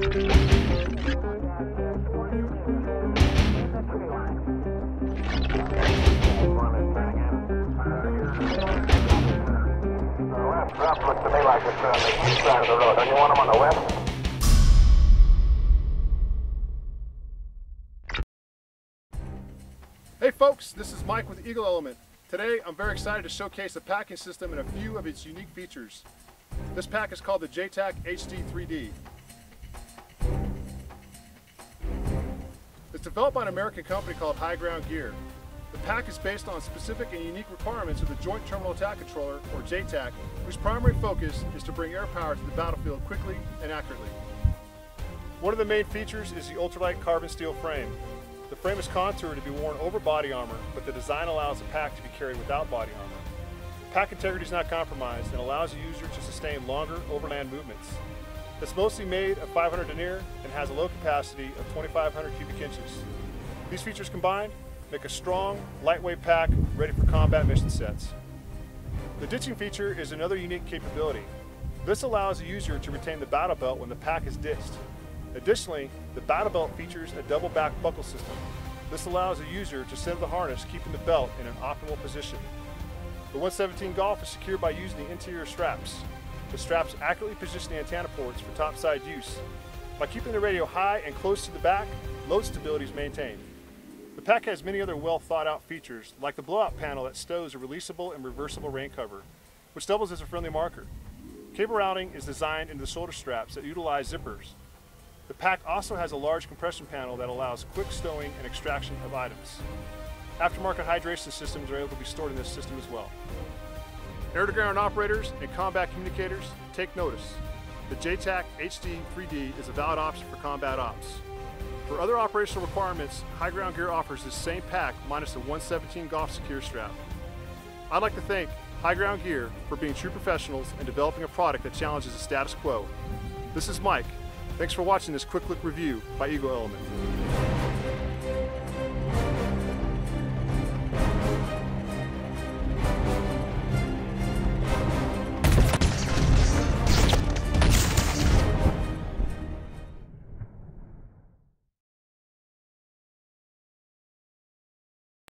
Hey folks, this is Mike with Eagle Element. Today I'm very excited to showcase the packing system and a few of its unique features. This pack is called the JTAC HG3D. It's developed by an American company called High Ground Gear. The pack is based on specific and unique requirements of the Joint Terminal Attack Controller, or JTAC, whose primary focus is to bring air power to the battlefield quickly and accurately. One of the main features is the ultralight carbon steel frame. The frame is contoured to be worn over body armor, but the design allows the pack to be carried without body armor. Pack integrity is not compromised and allows the user to sustain longer overland movements. It's mostly made of 500 denier and has a low capacity of 2,500 cubic inches. These features combined make a strong, lightweight pack ready for combat mission sets. The ditching feature is another unique capability. This allows the user to retain the battle belt when the pack is ditched. Additionally, the battle belt features a double back buckle system. This allows the user to center the harness, keeping the belt in an optimal position. The 117 Golf is secured by using the interior straps. The straps accurately position the antenna ports for topside use. By keeping the radio high and close to the back, load stability is maintained. The pack has many other well thought out features, like the blowout panel that stows a releasable and reversible rain cover, which doubles as a friendly marker. Cable routing is designed into the shoulder straps that utilize zippers. The pack also has a large compression panel that allows quick stowing and extraction of items. Aftermarket hydration systems are able to be stored in this system as well. Air-to-ground operators and combat communicators, take notice. The JTAC HD 3D is a valid option for combat ops. For other operational requirements, High Ground Gear offers this same pack minus the 117 Golf Secure Strap. I'd like to thank High Ground Gear for being true professionals and developing a product that challenges the status quo. This is Mike. Thanks for watching this quick look review by Eagle Element.